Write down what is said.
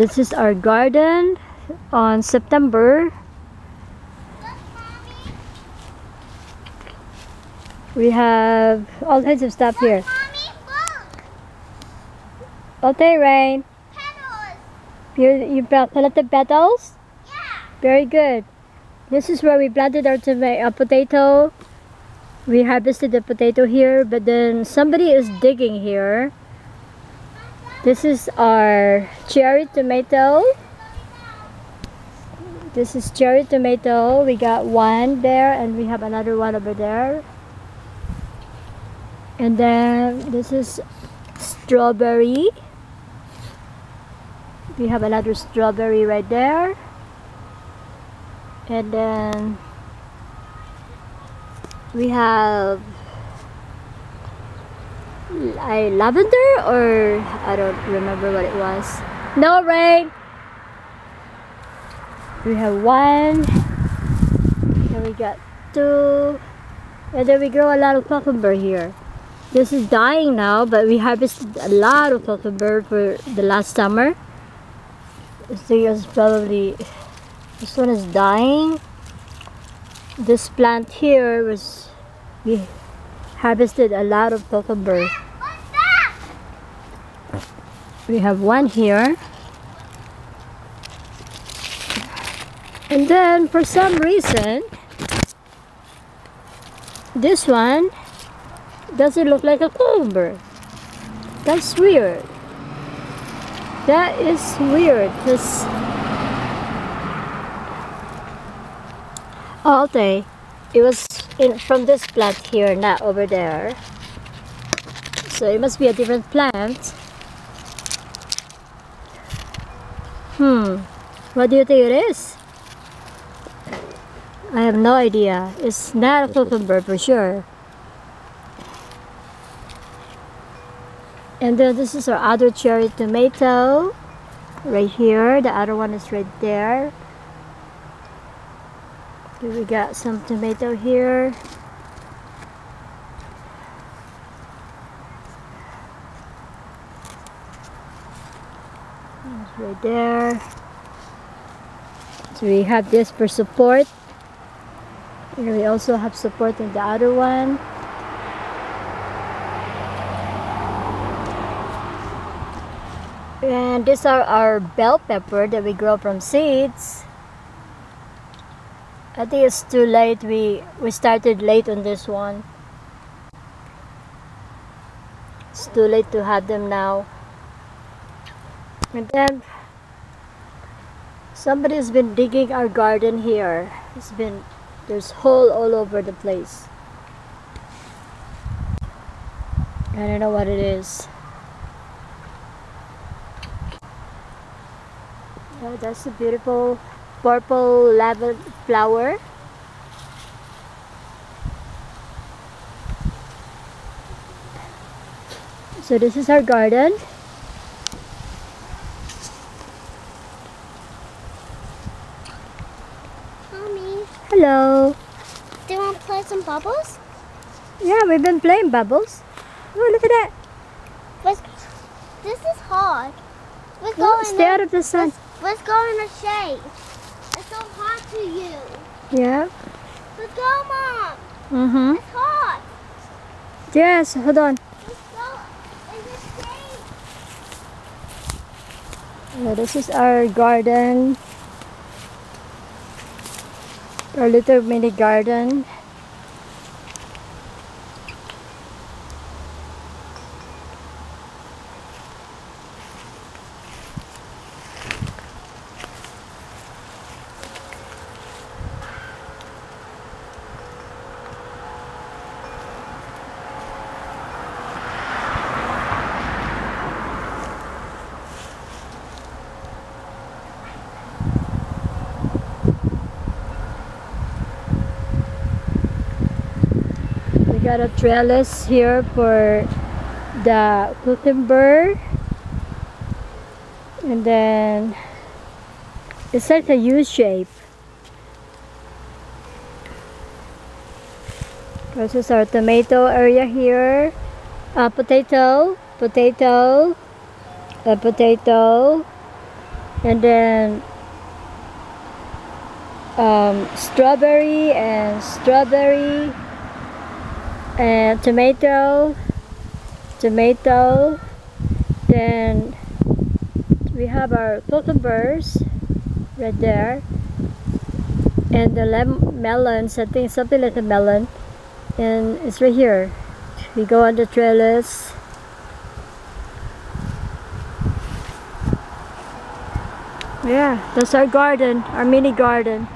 This is our garden on September. We have all kinds of stuff here. Okay, Rain. Petals! You you planted petals? Yeah! Very good. This is where we planted our tomato, uh, potato. We harvested the potato here, but then somebody is digging here. This is our cherry tomato. This is cherry tomato. We got one there and we have another one over there. And then this is strawberry. We have another strawberry right there. And then we have I lavender or I don't remember what it was. No rain. We have one. Then we got two. And then we grow a lot of cucumber here. This is dying now, but we harvested a lot of cucumber for the last summer. Thing is probably this one is dying. This plant here was we harvested a lot of cucumber. We have one here. And then for some reason, this one doesn't look like a cucumber. That's weird. That is weird. Cause oh, okay, it was in from this plant here, not over there. So it must be a different plant. Hmm. What do you think it is? I have no idea. It's not a cucumber for sure. And then this is our other cherry tomato. Right here. The other one is right there. We got some tomato here. It's right there. So we have this for support. Here we also have support in the other one. And these are our bell pepper that we grow from seeds. I think it's too late. We we started late on this one. It's too late to have them now. And then somebody's been digging our garden here. It's been there's hole all over the place. I don't know what it is. Oh, that's a beautiful purple lavender flower. So this is our garden. Mommy, Hello. do you want to play some bubbles? Yeah, we've been playing bubbles. Oh, look at that. Let's, this is hard. Let's go Oh, in stay out of the sun. Let's go in the shade. It's so hot to you. Yeah. Let's go, Mom. Mm-hmm. It's hot. Yes, hold on. Let's go in the shade. Yeah, this is our garden. Our little mini garden. Got a trellis here for the cucumber. And then it's like a U shape. This is our tomato area here. Uh, potato, potato, a potato, and then um, strawberry and strawberry tomato tomato then we have our cucumbers right there and the lem melons I think something like a melon and it's right here. We go on the trellis yeah that's our garden our mini garden